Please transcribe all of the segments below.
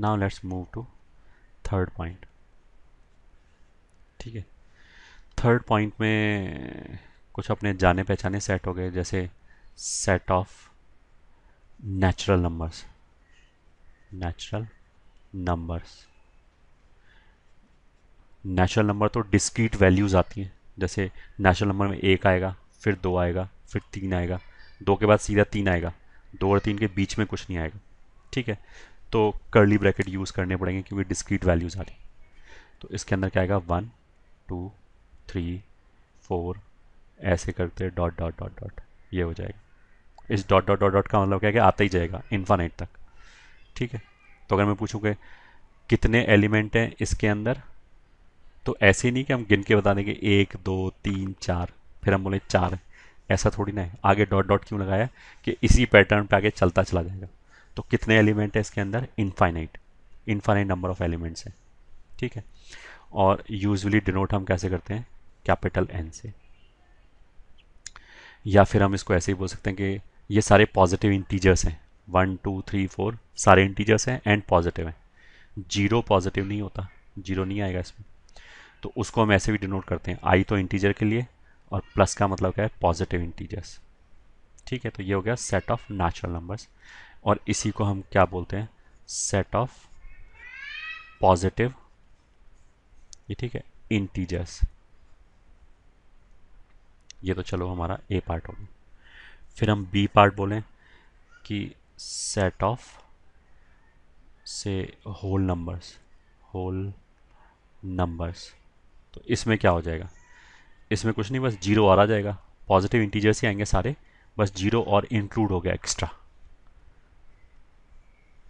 Now let's move to third point. ठीक है? Third point में कुछ अपने जाने पहचाने सेट हो गए, जैसे set of natural numbers natural numbers natural number तो डिस्क्रीट वैल्यूज़ आती हैं, जैसे नेचुरल नंबर में एक आएगा, फिर दो आएगा, फिर तीन आएगा, दो के बाद सीधा तीन आएगा, दो और तीन के बीच में कुछ नहीं आएगा। ठीक है? तो कर्ली ब्रैकेट यूज़ करने पड़ेंगे क्योंकि डिस्क्रीट वैल्यूज़ आ रही तो इसके अंदर क्या आएगा? वन टू थ्री फोर ऐसे करते डॉट डॉट डॉट डॉट ये हो जाएगा। इस डॉट डॉट डॉट डॉट का मतलब क्या है कि आता ही जाएगा इन्फानाइट तक। ठीक है? तो अगर मैं पूछूँ कि कितने एलिमेंट हैं इसके अंदर? तो ऐसे नहीं कि हम गिन के बता देंगे, एक, दो, तीन, चार, फिर हम बोले चार। ऐसा थोड़ी ना है। आगे डॉट डॉट क्यों लगाया? कि इसी पैटर्न पे आगे चलता चला जाएगा। तो कितने एलिमेंट है इसके अंदर? Infinite infinite number of elements हैं। ठीक है? और यूजली डिनोट हम कैसे करते हैं? कैपिटल एन से। या फिर हम इसको ऐसे ही बोल सकते हैं कि ये सारे पॉजिटिव इंटीजर्स हैं। वन टू थ्री फोर सारे इंटीजर्स हैं एंड पॉजिटिव हैं। ज़ीरो पॉजिटिव नहीं होता। ज़ीरो नहीं आएगा इसमें। तो उसको हम ऐसे भी डिनोट करते हैं। आई तो इंटीजर के लिए और प्लस का मतलब क्या है? पॉजिटिव इंटीजर्स ठीक है? तो ये हो गया सेट ऑफ़ नेचुरल नंबर्स और इसी को हम क्या बोलते हैं? सेट ऑफ़ पॉजिटिव ये ठीक है इंटीजर्स ये तो चलो हमारा ए पार्ट हो गया। फिर हम बी पार्ट बोलें कि सेट ऑफ़ से होल नंबर्स होल नंबर्स तो इसमें क्या हो जाएगा? इसमें कुछ नहीं, बस ज़ीरो और आ जाएगा। पॉजिटिव इंटीजर्स ही आएँगे सारे, बस ज़ीरो और इंक्लूड हो गया एक्स्ट्रा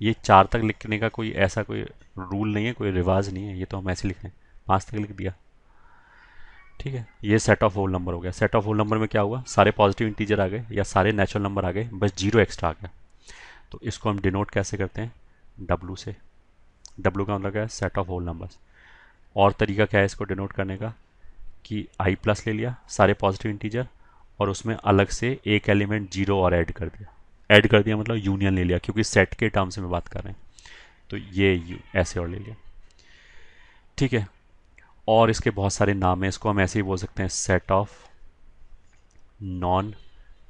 ये चार तक लिखने का कोई ऐसा कोई रूल नहीं है, कोई रिवाज नहीं है, ये तो हम ऐसे लिख रहे हैं। पाँच तक लिख दिया। ठीक है, ये सेट ऑफ़ होल नंबर हो गया। सेट ऑफ़ होल नंबर में क्या हुआ? सारे पॉजिटिव इंटीजर आ गए या सारे नेचुरल नंबर आ गए, बस ज़ीरो एक्स्ट्रा आ गया। तो इसको हम डिनोट कैसे करते हैं? डब्लू से। डब्लू का मतलब क्या है? सेट ऑफ़ होल नंबर्स और तरीका क्या है इसको डिनोट करने का? कि आई प्लस ले लिया, सारे पॉजिटिव इंटीजर और उसमें अलग से एक एलिमेंट ज़ीरो और ऐड कर दिया। ऐड कर दिया मतलब यूनियन ले लिया, क्योंकि सेट के टर्म से मैं बात कर रहे हैं। तो ये, यू, ऐसे और ले लिया। ठीक है। और इसके बहुत सारे नाम हैं, इसको हम ऐसे ही बोल सकते हैं set of non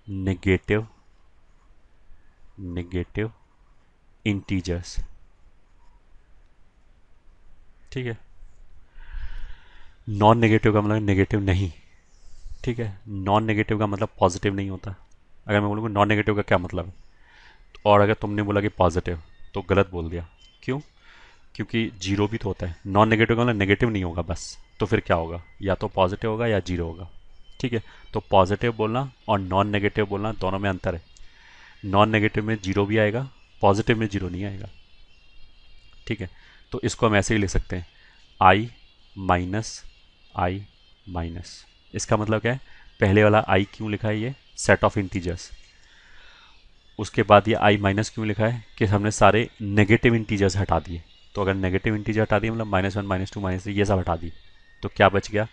negative negative integers ठीक है। नॉन नेगेटिव का मतलब नेगेटिव नहीं। ठीक है। नॉन नेगेटिव का मतलब पॉजिटिव नहीं होता। अगर मैं बोलूँगा नॉन नेगेटिव का क्या मतलब है? और अगर तुमने बोला कि पॉजिटिव तो गलत बोल दिया। क्यों? क्योंकि ज़ीरो भी तो होता है। नॉन नेगेटिव का मतलब नेगेटिव नहीं होगा बस। तो फिर क्या होगा? या तो पॉजिटिव होगा या ज़ीरो होगा। ठीक है? तो पॉजिटिव बोलना और नॉन नेगेटिव बोलना दोनों में अंतर है। नॉन नेगेटिव में ज़ीरो भी आएगा पॉजिटिव में ज़ीरो नहीं आएगा। ठीक है? तो इसको हम ऐसे ही लिख सकते हैं। आई माइनस आई माइनस इसका मतलब क्या है? पहले वाला आई क्यों लिखा है ये? सेट ऑफ़ इंटीजर्स उसके बाद ये आई माइनस क्यों लिखा है? कि हमने सारे नेगेटिव इंटीजर्स हटा दिए। तो अगर नेगेटिव इंटीजर हटा दिए मतलब minus one minus two minus three ये सब हटा दिए। तो क्या बच गया?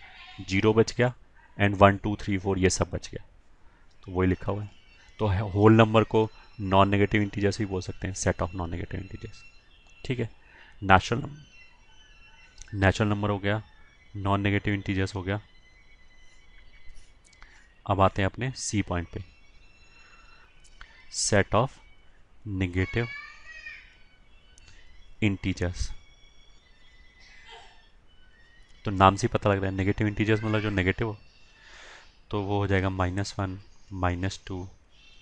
ज़ीरो बच गया and one two three four ये सब बच गया। तो वही लिखा हुआ है। तो होल नंबर को नॉन नेगेटिव इंटीजर्स भी बोल सकते हैं set of non negative integers ठीक है? नेचुरल नेचुरल नंबर हो गया नॉन नेगेटिव इंटीजर्स हो गया। अब आते हैं अपने सी पॉइंट पे। सेट ऑफ़ नेगेटिव इंटीजर्स तो नाम से पता लग रहा है नेगेटिव इंटीजर्स मतलब जो नेगेटिव हो तो वो हो जाएगा minus one minus two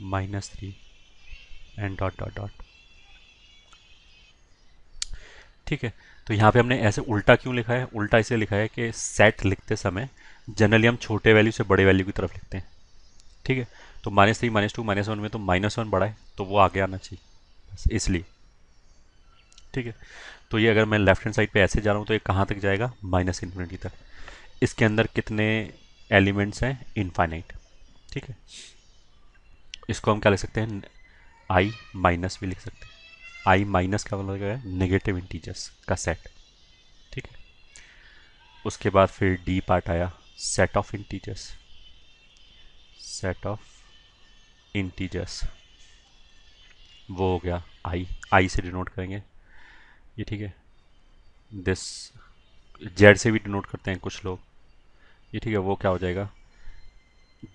minus three and dot dot dot ठीक है तो यहाँ पे हमने ऐसे उल्टा क्यों लिखा है? उल्टा इसे लिखा है कि सेट लिखते समय जनरली हम छोटे वैल्यू से बड़े वैल्यू की तरफ़ लिखते हैं। ठीक है? तो minus three, minus two, minus one में तो माइनस वन बड़ा है तो वो आगे आना चाहिए। बस इसलिए। ठीक है? तो ये अगर मैं लेफ़्ट हैंड साइड पे ऐसे जा रहा हूँ तो ये कहाँ तक जाएगा? माइनस इन्फिनिटी तक। इसके अंदर कितने एलिमेंट्स हैं? इनफाइनाइट ठीक है? इसको हम क्या लिख सकते हैं? आई माइनस भी लिख सकते हैं। आई माइनस का मतलब क्या है? नेगेटिव इंटीजर्स का सेट ठीक है? उसके बाद फिर डी पार्ट आया। Set of integers set of integers वो हो गया आई आई से डिनोट करेंगे। ये ठीक है। दिस जेड से भी डिनोट करते हैं कुछ लोग। ये ठीक है, वो क्या हो जाएगा?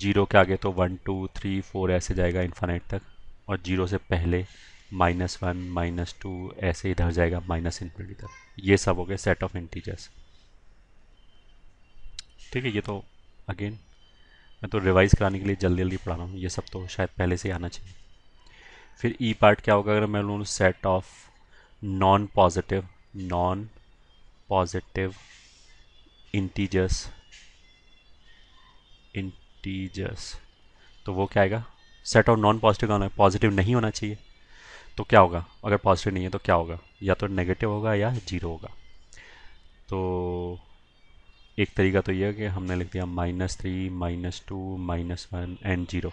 ज़ीरो के आगे तो वन टू थ्री फोर ऐसे जाएगा इन्फानाइट तक। और ज़ीरो से पहले माइनस वन माइनस टू ऐसे इधर जाएगा माइनस इन्फिनिटी तक। ये सब हो गए सेट ऑफ़ इंटीजर्स ठीक है, ये तो अगेन मैं तो रिवाइज कराने के लिए जल्दी जल्दी पढ़ा रहा हूँ। ये सब तो शायद पहले से ही आना चाहिए। फिर ई e पार्ट क्या होगा? अगर मैं लूँ set of non positive non positive integers integers तो वो क्या आएगा? सेट ऑफ़ नॉन पॉजिटिव होना पॉजिटिव नहीं होना चाहिए। तो क्या होगा? अगर पॉजिटिव नहीं है तो क्या होगा? या तो नेगेटिव होगा या ज़ीरो होगा। तो एक तरीका तो यह है कि हमने लिख दिया minus three minus two minus one and zero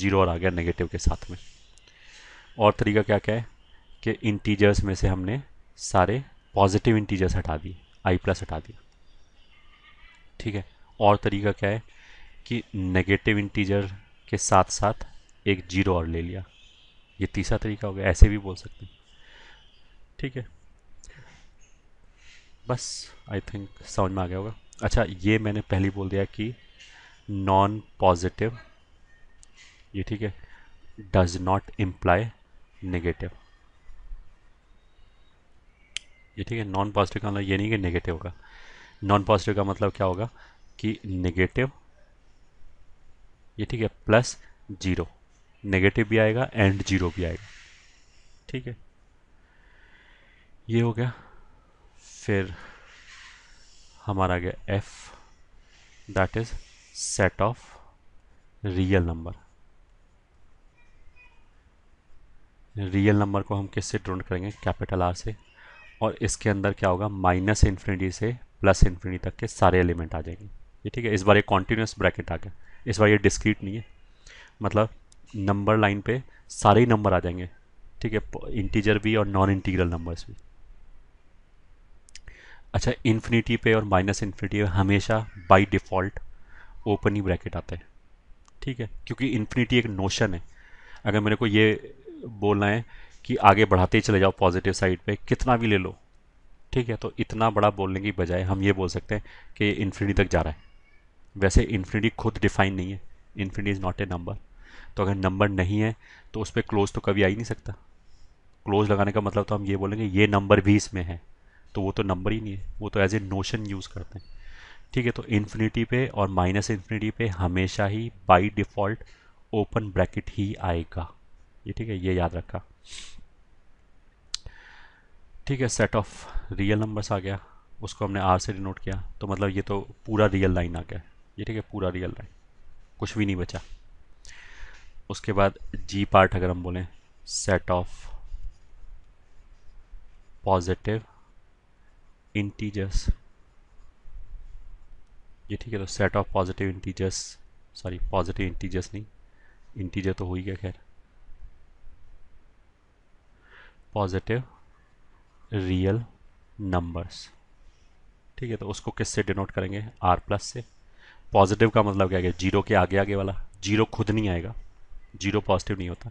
zero और आ गया नेगेटिव के साथ में। और तरीका क्या क्या है कि इंटीजर्स में से हमने सारे पॉजिटिव इंटीजर्स हटा दिए आई प्लस हटा दिया। ठीक है? और तरीका क्या है कि नेगेटिव इंटीजर के साथ साथ एक ज़ीरो और ले लिया। ये तीसरा तरीका हो गया, ऐसे भी बोल सकते हैं। ठीक है? बस आई थिंक समझ में आ गया होगा। अच्छा ये मैंने पहले बोल दिया कि नॉन पॉजिटिव ये ठीक है डज नॉट इम्प्लाई नेगेटिव ये ठीक है नॉन पॉजिटिव का मतलब ये नहीं कि नेगेटिव होगा। नॉन पॉजिटिव का मतलब क्या होगा कि नेगेटिव ये ठीक है प्लस ज़ीरो नेगेटिव भी आएगा एंड ज़ीरो भी आएगा। ठीक है। ये हो गया। फिर हमारा आ गया F that is set of real number real number को हम किससे ड्रोन करेंगे? कैपिटल आर से। और इसके अंदर क्या होगा? माइनस इन्फिनिटी से प्लस इन्फिनिटी तक के सारे एलिमेंट आ जाएँगे। ये ठीक है? इस बार ये कॉन्टीन्यूस ब्रैकेट आ गया। इस बार ये डिस्क्रीट नहीं है। मतलब नंबर लाइन पे सारे ही नंबर आ जाएँगे। ठीक है? इंटीजर भी और नॉन इंटीग्रल नंबर्स भी। अच्छा इन्फिनिटी पे और माइनस इन्फिनिटी पे हमेशा बाय डिफ़ॉल्ट ओपन ही ब्रैकेट आते हैं। ठीक है? क्योंकि इन्फिनिटी एक नोशन है। अगर मेरे को ये बोलना है कि आगे बढ़ाते ही चले जाओ पॉजिटिव साइड पे, कितना भी ले लो, ठीक है? तो इतना बड़ा बोलने की बजाय हम ये बोल सकते हैं कि इन्फिनिटी तक जा रहा है। वैसे इन्फिनिटी खुद डिफाइन नहीं है। Infinity is not a number तो अगर नंबर नहीं है तो उस पर क्लोज तो कभी आ ही नहीं सकता। क्लोज लगाने का मतलब तो हम ये बोलेंगे, ये नंबर भी इसमें है। तो वो तो नंबर ही नहीं है। वो तो एज ए नोशन यूज़ करते हैं। ठीक है तो इन्फिनिटी पे और माइनस इन्फिनिटी पे हमेशा ही बाई डिफ़ॉल्ट ओपन ब्रैकेट ही आएगा। ये ठीक है, ये याद रखा। ठीक है सेट ऑफ़ रियल नंबर्स आ गया। उसको हमने आर से डिनोट किया। तो मतलब ये तो पूरा रियल लाइन आ गया। ये ठीक है, पूरा रियल लाइन कुछ भी नहीं बचा। उसके बाद जी पार्ट अगर हम बोलें सेट ऑफ़ पॉजिटिव इंटीजर्स ये ठीक है तो set of positive integers sorry positive integers नहीं इंटीजर तो हो ही गया खैर। पॉजिटिव रियल नंबर्स ठीक है तो उसको किससे डिनोट करेंगे? आर प्लस से। पॉजिटिव का मतलब क्या है? ज़ीरो के आगे आगे वाला। ज़ीरो खुद नहीं आएगा। ज़ीरो पॉजिटिव नहीं होता।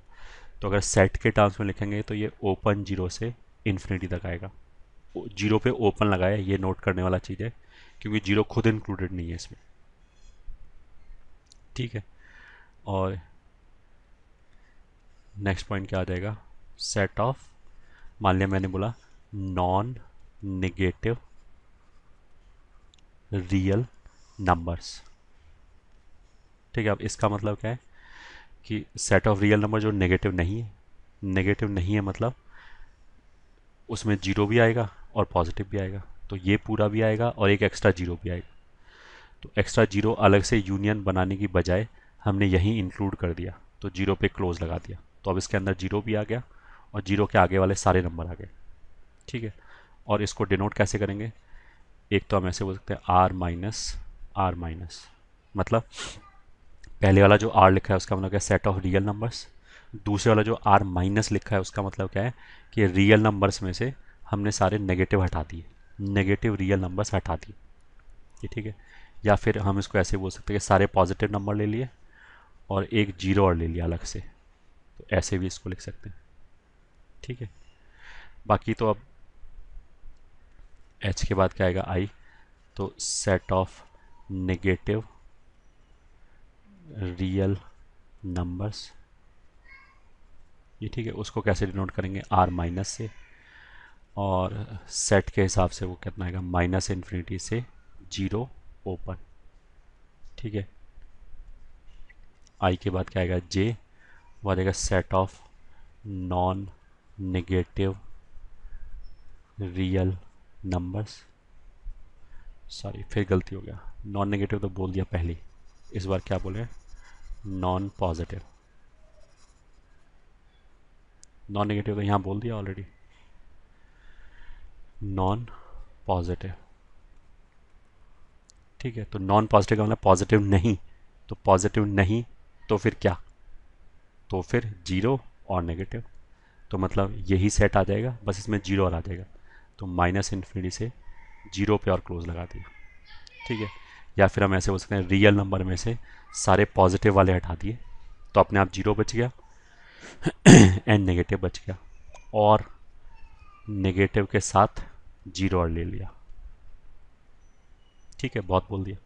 तो अगर सेट के टर्म्स में लिखेंगे तो ये ओपन ज़ीरो से इन्फिनिटी तक आएगा। ज़ीरो पे ओपन लगाया ये नोट करने वाला चीज़ है, क्योंकि ज़ीरो खुद इंक्लूडेड नहीं है इसमें। ठीक है? और नेक्स्ट पॉइंट क्या आ जाएगा? सेट ऑफ़ मान लिया मैंने बोला नॉन नेगेटिव रियल नंबर्स ठीक है, अब इसका मतलब क्या है? कि सेट ऑफ़ रियल नंबर जो नेगेटिव नहीं है नेगेटिव नहीं है मतलब उसमें ज़ीरो भी आएगा और पॉजिटिव भी आएगा तो ये पूरा भी आएगा और एक एक्स्ट्रा ज़ीरो भी आएगा। तो एक्स्ट्रा ज़ीरो अलग से यूनियन बनाने की बजाय हमने यहीं इंक्लूड कर दिया तो ज़ीरो पे क्लोज लगा दिया। तो अब इसके अंदर ज़ीरो भी आ गया और ज़ीरो के आगे वाले सारे नंबर आ गए। ठीक है? और इसको डिनोट कैसे करेंगे? एक तो हम ऐसे बोल सकते हैं आर माइनस आर माइनस मतलब पहले वाला जो आर लिखा है उसका मतलब क्या सेट ऑफ़ रियल नंबर्स दूसरे वाला जो आर माइनस लिखा है उसका मतलब क्या है? कि रियल नंबर्स में से हमने सारे नेगेटिव हटा दिए। नेगेटिव रियल नंबर्स हटा दिए। ठीक है? या फिर हम इसको ऐसे बोल सकते हैं कि सारे पॉजिटिव नंबर ले लिए और एक ज़ीरो और ले लिया अलग से। तो ऐसे भी इसको लिख सकते हैं। ठीक है? बाकी तो अब एच के बाद क्या आएगा? आई तो set of negative real numbers ये ठीक है? उसको कैसे डिनोट करेंगे? आर माइनस से। और सेट के हिसाब से वो कितना आएगा? माइनस इन्फिनिटी से ज़ीरो ओपन ठीक है? आई के बाद क्या आएगा? जे वो आ जाएगा set of non negative real numbers sorry फिर गलती हो गया। नॉन नेगेटिव तो बोल दिया पहले इस बार क्या बोले? नॉन पॉजिटिव नॉन नेगेटिव तो यहाँ बोल दिया ऑलरेडी नॉन पॉजिटिव ठीक है तो नॉन पॉजिटिव का मतलब पॉजिटिव नहीं तो पॉजिटिव नहीं तो फिर क्या? तो फिर ज़ीरो और नेगेटिव तो मतलब यही सेट आ जाएगा, बस इसमें ज़ीरो और आ जाएगा। तो माइनस इन्फिनिटी से ज़ीरो पे और क्लोज लगा दिया। ठीक है, या फिर हम ऐसे बोल सकते हैं रियल नंबर में से सारे पॉजिटिव वाले हटा दिए तो अपने आप ज़ीरो बच गया एंड नेगेटिव बच गया। और नेगेटिव के साथ ज़ीरो और ले लिया। ठीक है बहुत बोल दिया।